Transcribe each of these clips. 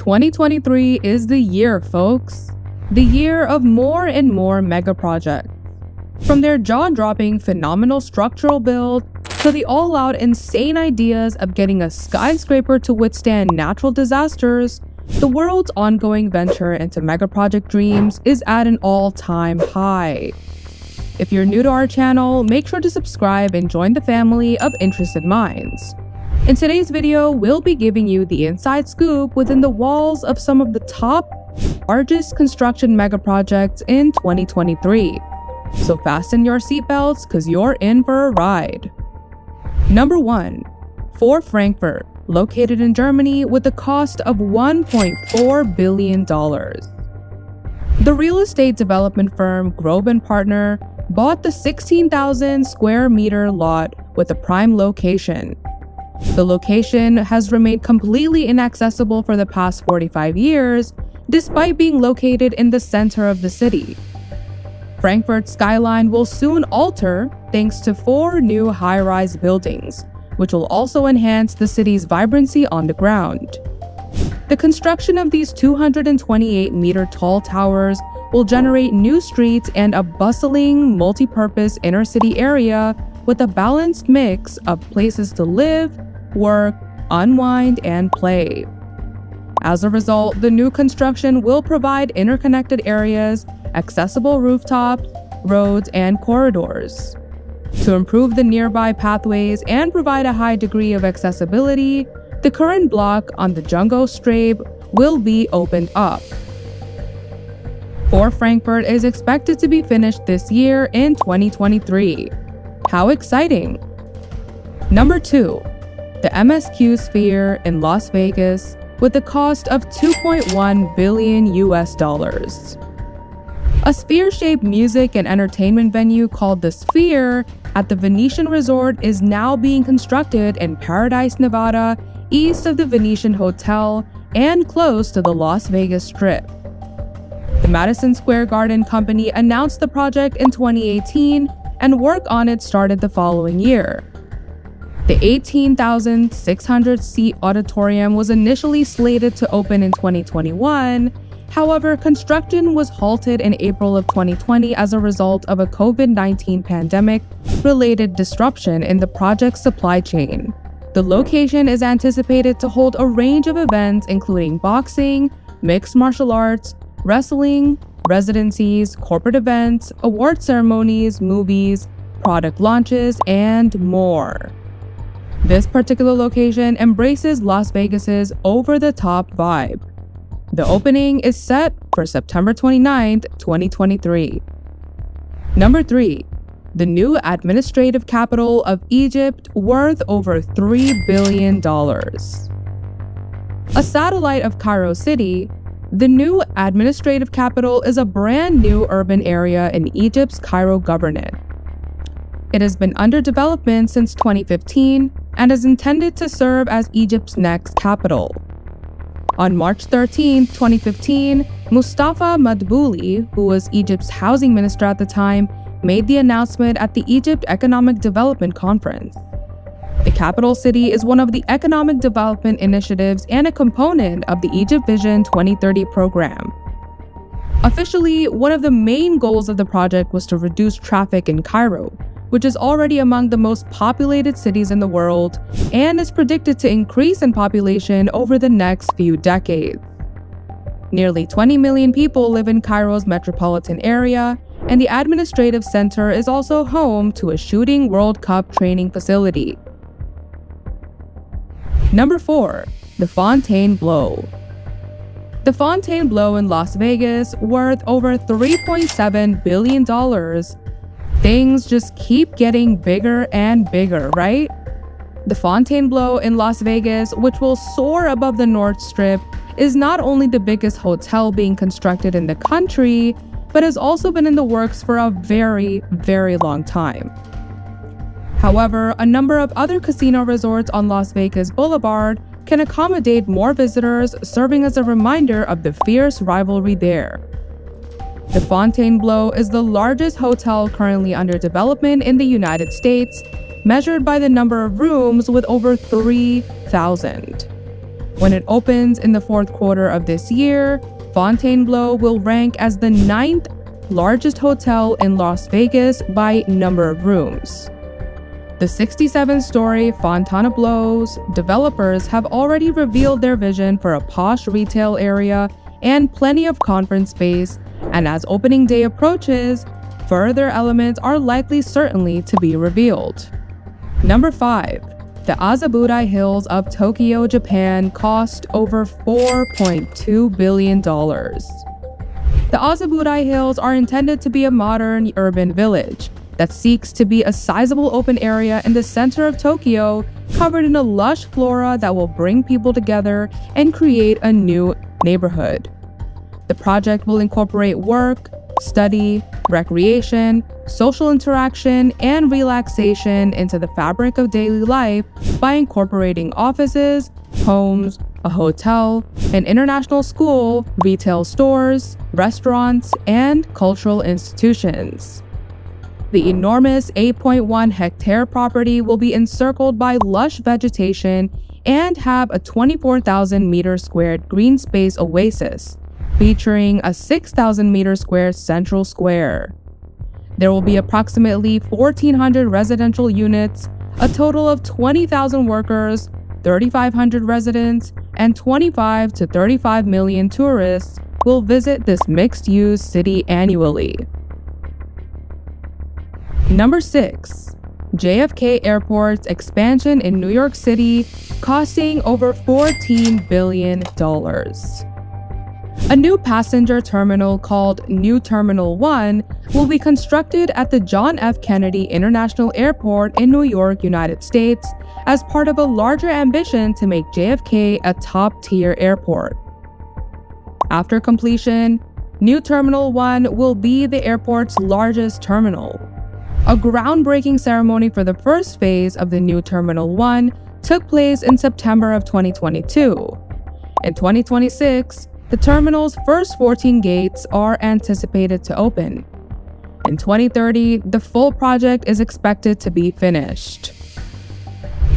2023 is the year, folks. The year of more and more mega projects. From their jaw-dropping phenomenal structural build to the all-out insane ideas of getting a skyscraper to withstand natural disasters, the world's ongoing venture into mega project dreams is at an all-time high. If you're new to our channel, make sure to subscribe and join the family of interested minds. In today's video, we'll be giving you the inside scoop within the walls of some of the top largest construction mega projects in 2023. So fasten your seatbelts because you're in for a ride. Number 1. Four Frankfurt, located in Germany with a cost of $1.4 billion. The real estate development firm Groben Partner bought the 16,000 square meter lot with a prime location the location has remained completely inaccessible for the past 45 years, despite being located in the center of the city. Frankfurt's skyline will soon alter thanks to four new high-rise buildings, which will also enhance the city's vibrancy on the ground. The construction of these 228-meter tall towers will generate new streets and a bustling, multi-purpose inner-city area with a balanced mix of places to live, work, unwind, and play. As a result, the new construction will provide interconnected areas, accessible rooftops, roads, and corridors. To improve the nearby pathways and provide a high degree of accessibility, the current block on the Jungstraße will be opened up. Four Frankfurt is expected to be finished this year in 2023. How exciting! Number 2 the MSG Sphere in Las Vegas with a cost of 2.1 billion US dollars. A sphere-shaped music and entertainment venue called The Sphere at the Venetian Resort is now being constructed in Paradise, Nevada, east of the Venetian Hotel and close to the Las Vegas Strip. The Madison Square Garden Company announced the project in 2018 and work on it started the following year. The 18,600 seat auditorium was initially slated to open in 2021. However, construction was halted in April of 2020 as a result of a COVID 19 pandemic related disruption in the project's supply chain. The location is anticipated to hold a range of events including boxing, mixed martial arts, wrestling, residencies, corporate events, award ceremonies, movies, product launches, and more. This particular location embraces Las Vegas's over-the-top vibe. The opening is set for September 29, 2023. Number 3. The new administrative capital of Egypt worth over $3 billion. A satellite of Cairo City, the new administrative capital is a brand new urban area in Egypt's Cairo governorate. It has been under development since 2015 and is intended to serve as Egypt's next capital. On March 13, 2015, Mostafa Madbouly, who was Egypt's housing minister at the time, made the announcement at the Egypt Economic Development Conference. The capital city is one of the economic development initiatives and a component of the Egypt Vision 2030 program. Officially, one of the main goals of the project was to reduce traffic in Cairo, which is already among the most populated cities in the world and is predicted to increase in population over the next few decades. Nearly 20 million people live in Cairo's metropolitan area, and the administrative center is also home to a shooting World Cup training facility. Number 4. The Fontainebleau The Fontainebleau in Las Vegas, worth over $3.7 billion, things just keep getting bigger and bigger, right? The Fontainebleau in Las Vegas, which will soar above the North Strip, is not only the biggest hotel being constructed in the country, but has also been in the works for a very, very long time. However, a number of other casino resorts on Las Vegas Boulevard can accommodate more visitors, serving as a reminder of the fierce rivalry there. The Fontainebleau is the largest hotel currently under development in the United States, measured by the number of rooms with over 3,000. When it opens in the fourth quarter of this year, Fontainebleau will rank as the ninth largest hotel in Las Vegas by number of rooms. The 67 story Fontainebleau's developers have already revealed their vision for a posh retail area and plenty of conference space, and as opening day approaches, further elements are likely certainly to be revealed. Number 5. The Azabudai Hills of Tokyo, Japan cost over $4.2 billion. The Azabudai Hills are intended to be a modern urban village that seeks to be a sizable open area in the center of Tokyo covered in a lush flora that will bring people together and create a new neighborhood. The project will incorporate work, study, recreation, social interaction, and relaxation into the fabric of daily life by incorporating offices, homes, a hotel, an international school, retail stores, restaurants, and cultural institutions. The enormous 8.1 hectare property will be encircled by lush vegetation and have a 24,000 meter squared green space oasis, featuring a 6,000 meter square central square. There will be approximately 1,400 residential units, a total of 20,000 workers, 3,500 residents, and 25 to 35 million tourists will visit this mixed-use city annually. Number 6. JFK Airport's expansion in New York City costing over $14 billion. A new passenger terminal called New Terminal 1 will be constructed at the John F. Kennedy International Airport in New York, United States, as part of a larger ambition to make JFK a top tier airport. After completion, New Terminal 1 will be the airport's largest terminal. A groundbreaking ceremony for the first phase of the New Terminal 1 took place in September of 2022. In 2026, the terminal's first 14 gates are anticipated to open. In 2030, the full project is expected to be finished.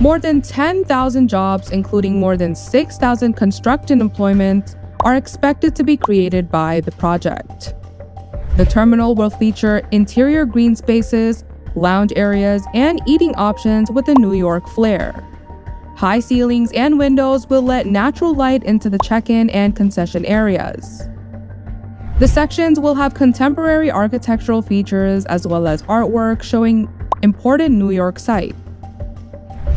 More than 10,000 jobs, including more than 6,000 construction employment, are expected to be created by the project. The terminal will feature interior green spaces, lounge areas, and eating options with a New York flair. High ceilings and windows will let natural light into the check-in and concession areas. The sections will have contemporary architectural features as well as artwork showing important New York sites.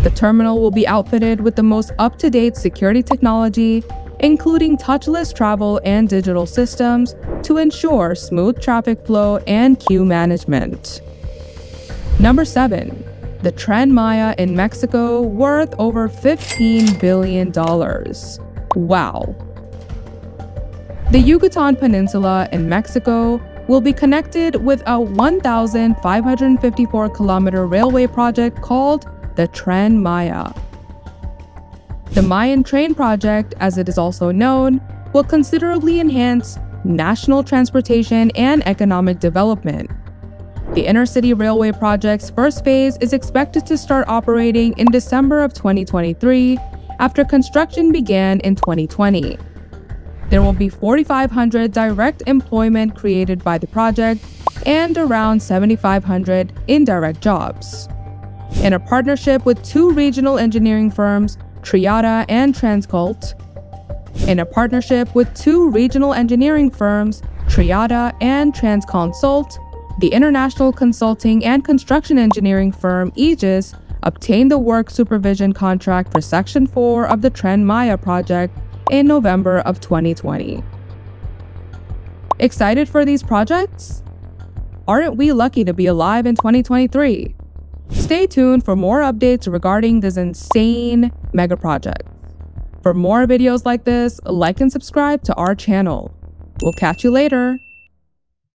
The terminal will be outfitted with the most up-to-date security technology, including touchless travel and digital systems to ensure smooth traffic flow and queue management. Number 7 the Tren Maya in Mexico worth over $15 billion. Wow. The Yucatan Peninsula in Mexico will be connected with a 1,554 kilometer railway project called the Tren Maya. The Mayan Train Project, as it is also known, will considerably enhance national transportation and economic development. The Inner City Railway project's first phase is expected to start operating in December of 2023 after construction began in 2020. There will be 4,500 direct employment created by the project and around 7,500 indirect jobs. In a partnership with two regional engineering firms, Triada and Transcult, in a partnership with two regional engineering firms, Triada and Transconsult, the international consulting and construction engineering firm Aegis obtained the work supervision contract for Section 4 of the Tren Maya project in November of 2020. Excited for these projects? Aren't we lucky to be alive in 2023? Stay tuned for more updates regarding this insane mega project. For more videos like this, like and subscribe to our channel. We'll catch you later.